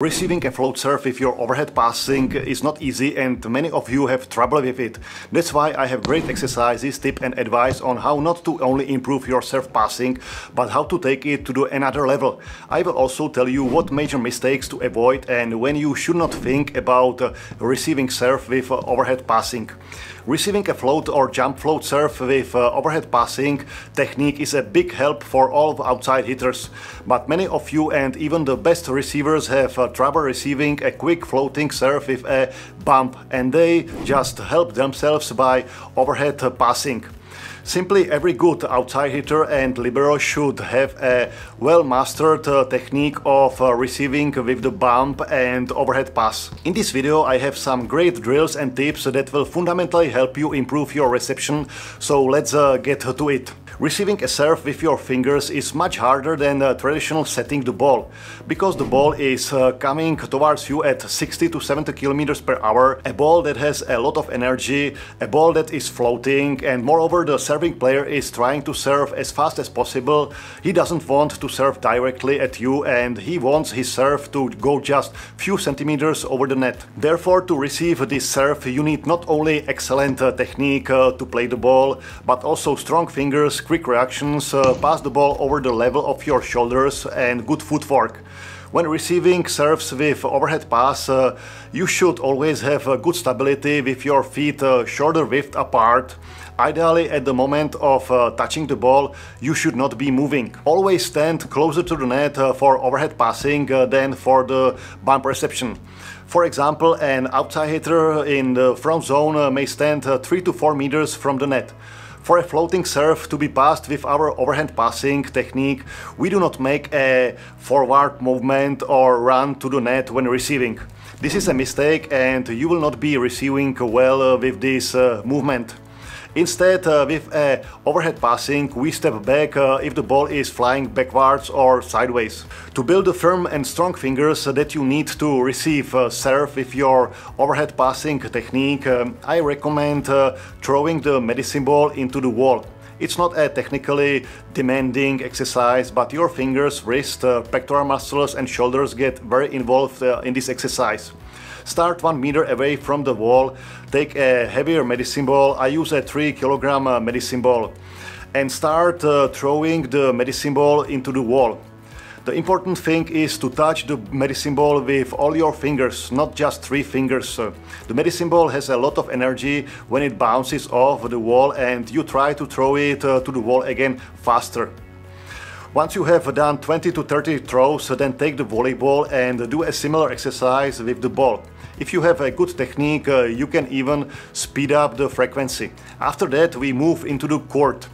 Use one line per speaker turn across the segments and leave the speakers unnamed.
Receiving a float serve with your overhead passing is not easy and many of you have trouble with it. That's why I have great exercises, tip and advice on how not to only improve your serve passing, but how to take it to the another level. I will also tell you what major mistakes to avoid and when you should not think about uh, receiving serve with uh, overhead passing. Receiving a float or jump float serve with uh, overhead passing technique is a big help for all outside hitters, but many of you and even the best receivers have uh, trouble receiving a quick floating serve with a bump and they just help themselves by overhead passing. Simply every good outside hitter and libero should have a well-mastered uh, technique of uh, receiving with the bump and overhead pass. In this video I have some great drills and tips that will fundamentally help you improve your reception, so let's uh, get to it. Receiving a serve with your fingers is much harder than uh, traditional setting the ball, because the ball is uh, coming towards you at 60 to 70 kilometers per hour, a ball that has a lot of energy, a ball that is floating, and moreover the serving player is trying to serve as fast as possible. He doesn't want to serve directly at you and he wants his serve to go just few centimeters over the net. Therefore to receive this serve you need not only excellent uh, technique uh, to play the ball, but also strong fingers, quick reactions, uh, pass the ball over the level of your shoulders and good footwork. When receiving serves with overhead pass, uh, you should always have uh, good stability with your feet uh, shoulder width apart. Ideally at the moment of uh, touching the ball, you should not be moving. Always stand closer to the net uh, for overhead passing uh, than for the bump reception. For example, an outside hitter in the front zone may stand 3 to 4 meters from the net. For a floating serve to be passed with our overhand passing technique, we do not make a forward movement or run to the net when receiving. This is a mistake and you will not be receiving well with this uh, movement. Instead, uh, with a overhead passing, we step back uh, if the ball is flying backwards or sideways. To build the firm and strong fingers that you need to receive uh, serve with your overhead passing technique, um, I recommend uh, throwing the medicine ball into the wall. It's not a technically demanding exercise, but your fingers, wrist, uh, pectoral muscles and shoulders get very involved uh, in this exercise. Start one meter away from the wall, take a heavier medicine ball, I use a 3 kilogram uh, medicine ball, and start uh, throwing the medicine ball into the wall. The important thing is to touch the medicine ball with all your fingers, not just three fingers. The medicine ball has a lot of energy when it bounces off the wall and you try to throw it uh, to the wall again faster. Once you have done 20 to 30 throws, then take the volleyball and do a similar exercise with the ball. If you have a good technique, uh, you can even speed up the frequency. After that, we move into the court.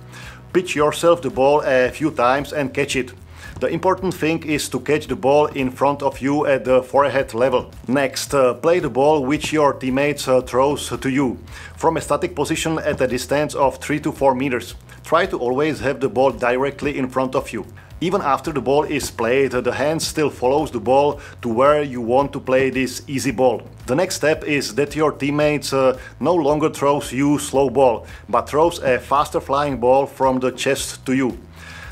Pitch yourself the ball a few times and catch it. The important thing is to catch the ball in front of you at the forehead level. Next, uh, play the ball which your teammates uh, throws to you from a static position at a distance of 3 to 4 meters. Try to always have the ball directly in front of you. Even after the ball is played, the hand still follows the ball to where you want to play this easy ball. The next step is that your teammates uh, no longer throws you slow ball, but throws a faster flying ball from the chest to you.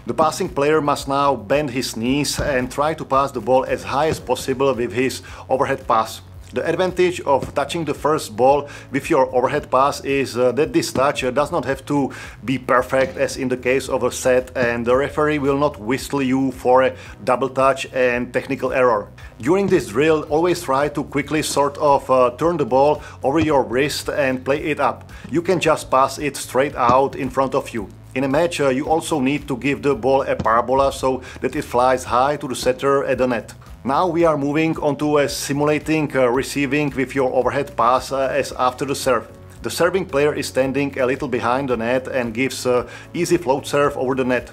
The passing player must now bend his knees and try to pass the ball as high as possible with his overhead pass. The advantage of touching the first ball with your overhead pass is uh, that this touch uh, does not have to be perfect as in the case of a set and the referee will not whistle you for a double touch and technical error. During this drill always try to quickly sort of uh, turn the ball over your wrist and play it up. You can just pass it straight out in front of you. In a match uh, you also need to give the ball a parabola so that it flies high to the setter at the net. Now we are moving on to uh, simulating uh, receiving with your overhead pass uh, as after the serve. The serving player is standing a little behind the net and gives uh, easy float serve over the net,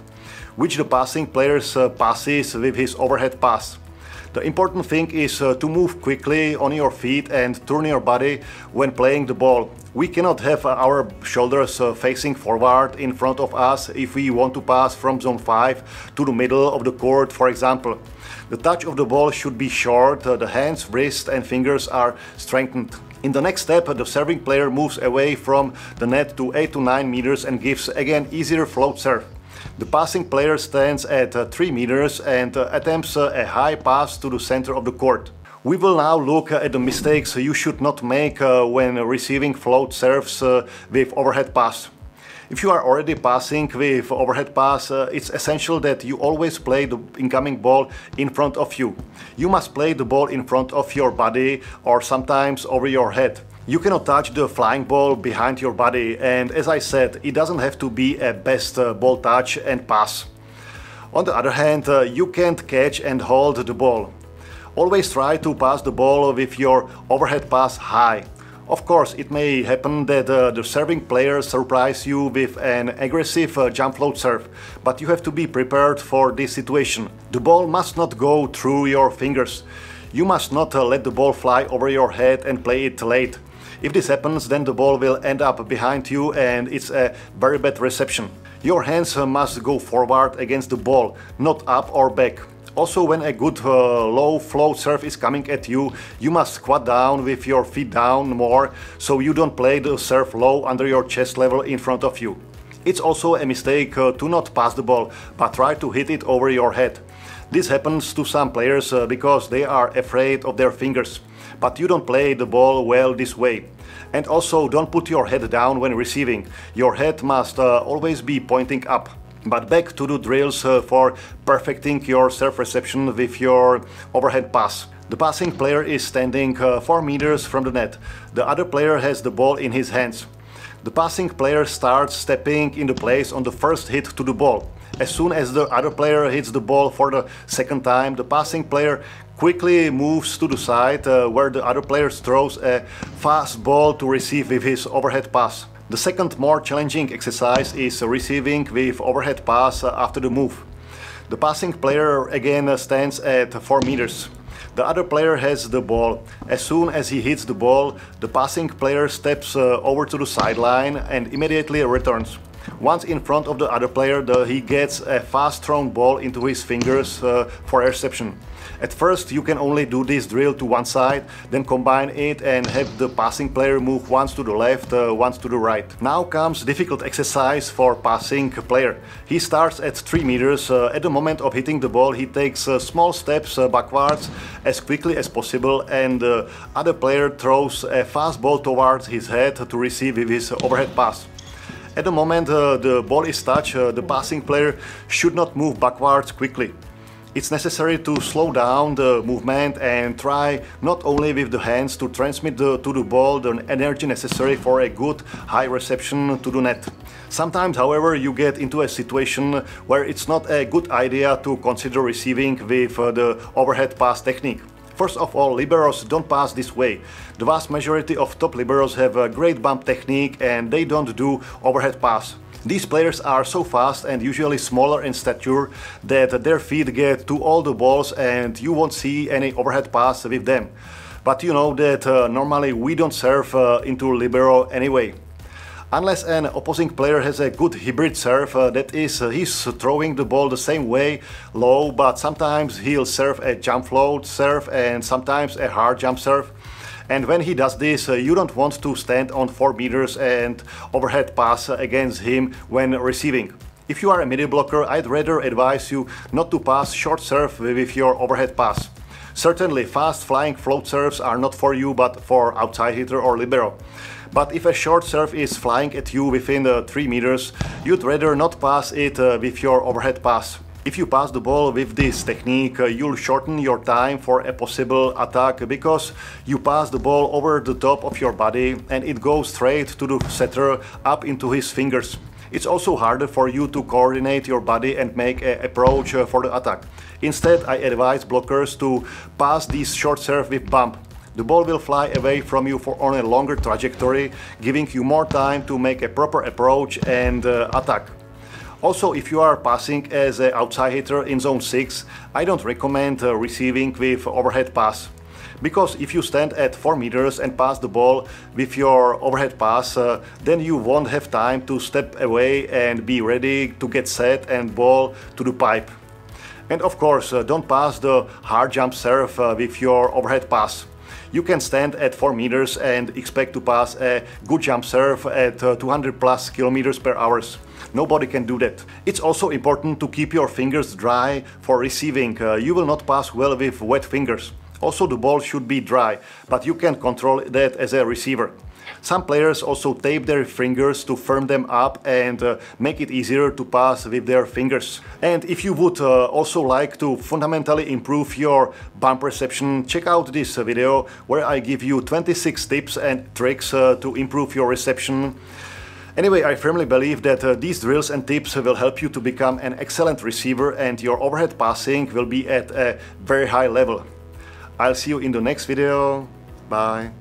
which the passing player uh, passes with his overhead pass. The important thing is to move quickly on your feet and turn your body when playing the ball. We cannot have our shoulders uh, facing forward in front of us if we want to pass from zone 5 to the middle of the court, for example. The touch of the ball should be short, uh, the hands, wrist and fingers are strengthened. In the next step, the serving player moves away from the net to 8 to 9 meters and gives again easier float serve. The passing player stands at uh, 3 meters and uh, attempts uh, a high pass to the center of the court. We will now look at the mistakes you should not make uh, when receiving float serves uh, with overhead pass. If you are already passing with overhead pass, uh, it's essential that you always play the incoming ball in front of you. You must play the ball in front of your body or sometimes over your head. You cannot touch the flying ball behind your body and as I said, it doesn't have to be a best uh, ball touch and pass. On the other hand, uh, you can't catch and hold the ball. Always try to pass the ball with your overhead pass high. Of course, it may happen that uh, the serving player surprise you with an aggressive uh, jump float serve, but you have to be prepared for this situation. The ball must not go through your fingers. You must not uh, let the ball fly over your head and play it late. If this happens, then the ball will end up behind you and it's a very bad reception. Your hands uh, must go forward against the ball, not up or back. Also, when a good uh, low float serve is coming at you, you must squat down with your feet down more so you don't play the serve low under your chest level in front of you. It's also a mistake uh, to not pass the ball, but try to hit it over your head. This happens to some players uh, because they are afraid of their fingers, but you don't play the ball well this way. And also don't put your head down when receiving. Your head must uh, always be pointing up. But back to the drills uh, for perfecting your serve reception with your overhead pass. The passing player is standing uh, 4 meters from the net. The other player has the ball in his hands. The passing player starts stepping into place on the first hit to the ball. As soon as the other player hits the ball for the second time, the passing player quickly moves to the side uh, where the other player throws a fast ball to receive with his overhead pass. The second more challenging exercise is receiving with overhead pass after the move. The passing player again stands at 4 meters. The other player has the ball. As soon as he hits the ball, the passing player steps uh, over to the sideline and immediately returns. Once in front of the other player, the, he gets a fast thrown ball into his fingers uh, for reception. At first you can only do this drill to one side, then combine it and have the passing player move once to the left, uh, once to the right. Now comes difficult exercise for passing player. He starts at 3 meters. Uh, at the moment of hitting the ball he takes uh, small steps uh, backwards as quickly as possible and the other player throws a fast ball towards his head to receive his overhead pass. At the moment uh, the ball is touched, uh, the passing player should not move backwards quickly. It's necessary to slow down the movement and try not only with the hands to transmit the, to the ball the energy necessary for a good high reception to the net. Sometimes, however, you get into a situation where it's not a good idea to consider receiving with uh, the overhead pass technique. First of all, liberos don't pass this way. The vast majority of top liberos have a great bump technique and they don't do overhead pass. These players are so fast and usually smaller in stature that their feet get to all the balls and you won't see any overhead pass with them. But you know that uh, normally we don't serve uh, into libero anyway. Unless an opposing player has a good hybrid serve, uh, that is, uh, he's throwing the ball the same way, low, but sometimes he'll serve a jump float serve and sometimes a hard jump serve. And when he does this, uh, you don't want to stand on 4 meters and overhead pass against him when receiving. If you are a middle blocker, I'd rather advise you not to pass short serve with your overhead pass. Certainly, fast flying float serves are not for you, but for outside hitter or libero. But if a short serve is flying at you within uh, 3 meters, you'd rather not pass it uh, with your overhead pass. If you pass the ball with this technique, uh, you'll shorten your time for a possible attack because you pass the ball over the top of your body and it goes straight to the setter up into his fingers. It's also harder for you to coordinate your body and make an approach uh, for the attack. Instead, I advise blockers to pass this short serve with bump. The ball will fly away from you for on a longer trajectory, giving you more time to make a proper approach and uh, attack. Also, if you are passing as an outside hitter in zone 6, I don't recommend uh, receiving with overhead pass. Because if you stand at 4 meters and pass the ball with your overhead pass, uh, then you won't have time to step away and be ready to get set and ball to the pipe. And of course, uh, don't pass the hard jump serve uh, with your overhead pass. You can stand at 4 meters and expect to pass a good jump serve at uh, 200 plus kilometers per hour. Nobody can do that. It's also important to keep your fingers dry for receiving. Uh, you will not pass well with wet fingers. Also the ball should be dry, but you can control that as a receiver. Some players also tape their fingers to firm them up and uh, make it easier to pass with their fingers. And if you would uh, also like to fundamentally improve your bump reception, check out this video where I give you 26 tips and tricks uh, to improve your reception. Anyway, I firmly believe that uh, these drills and tips will help you to become an excellent receiver and your overhead passing will be at a very high level. I'll see you in the next video. Bye.